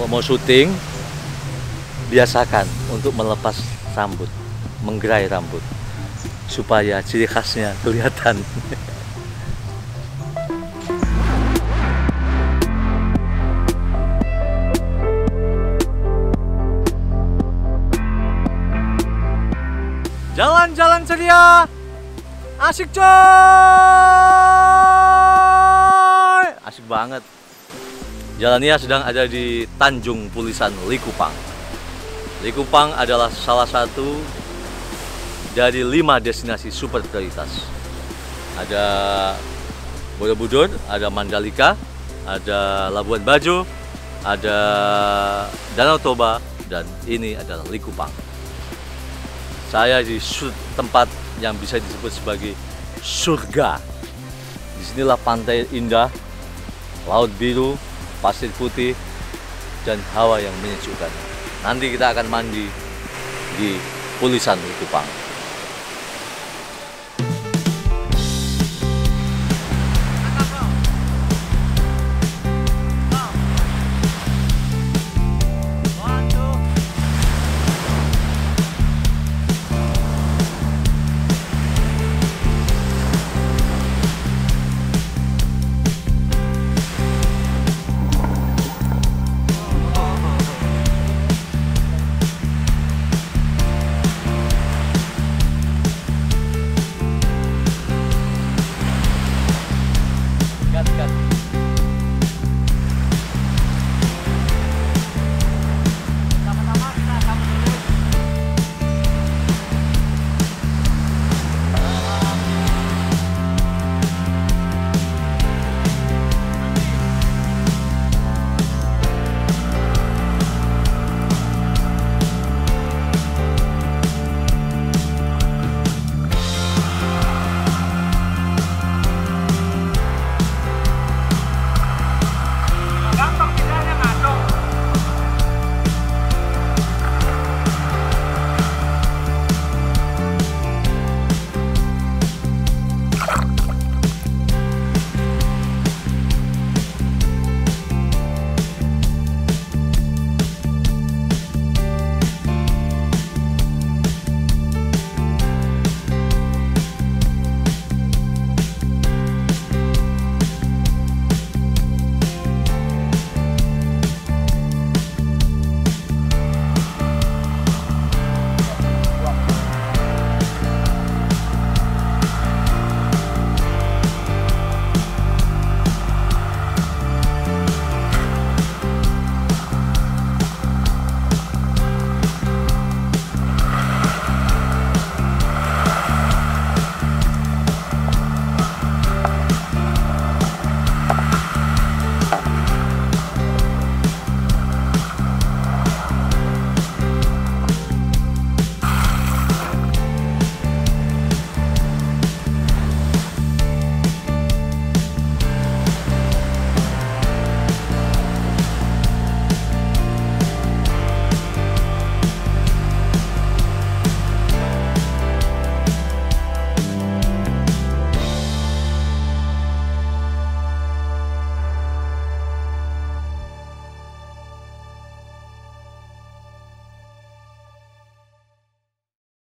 kalau mau syuting biasakan untuk melepas rambut, menggerai rambut supaya ciri khasnya kelihatan. Jalan-jalan ceria, asik coy, asik banget. Jalannya sedang ada di Tanjung Pulisan Likupang. Likupang adalah salah satu dari lima destinasi super prioritas. Ada Borobudur, ada Mandalika, ada Labuan Bajo, ada Danau Toba, dan ini adalah Likupang. Saya di tempat yang bisa disebut sebagai surga. Di sinilah pantai indah, laut biru, pasir putih, dan hawa yang menyejukkan. Nanti kita akan mandi di Pulisan Likupang.